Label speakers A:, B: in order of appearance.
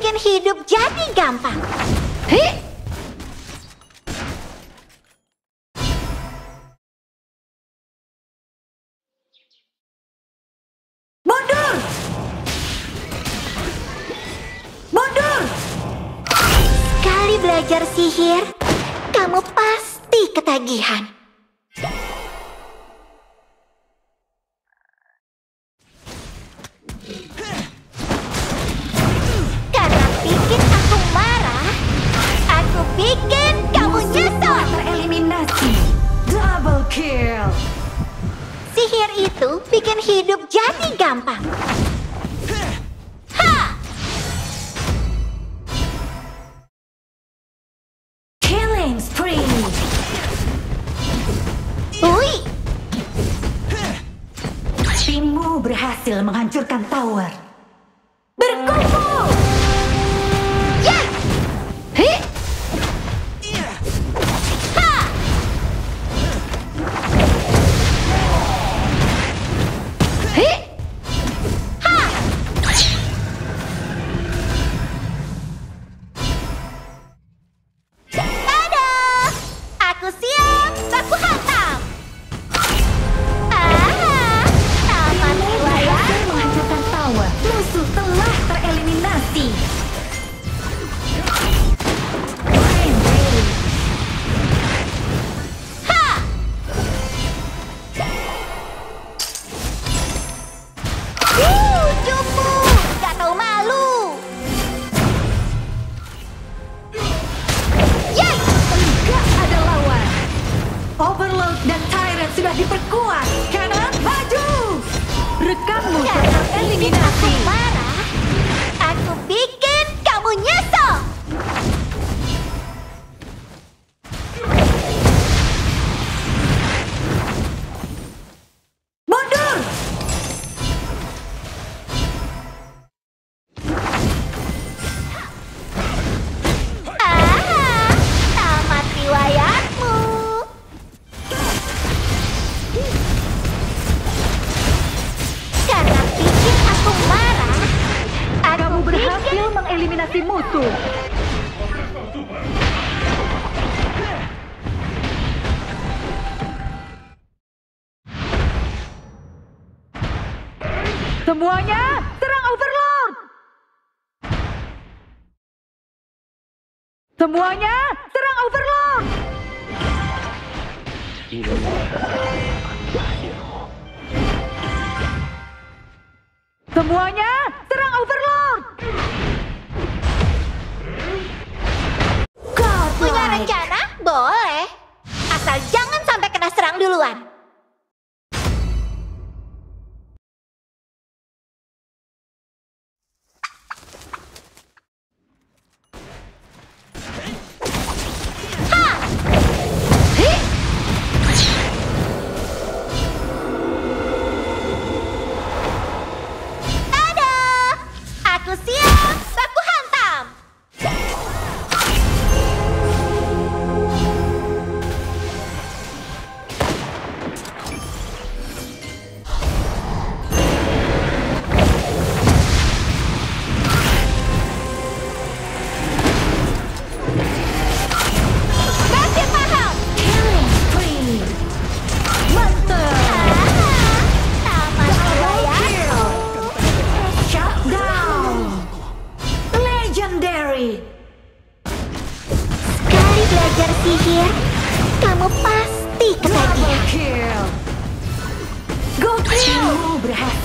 A: bikin hidup jadi gampang. Sekali belajar sihir, kamu pasti ketagihan. Bikin kamu nyesel.
B: Tereliminasi. Double kill.
A: Sihir itu bikin hidup jadi gampang. Ha!
B: Killing spree.
A: Ui!
B: Timmu berhasil menghancurkan tower. Berkumpul! Dan Tyrant sudah diperkuat. Kanan maju. Rekanmu
A: aku
B: tereliminasi.
A: aku bikin
B: mengeliminasi musuh. Semuanya serang Overlord! Semuanya serang Overlord! Semuanya serang
A: duluan.
B: sihir, kamu pasti
A: ketagihan. Go kill! Go Berhasil.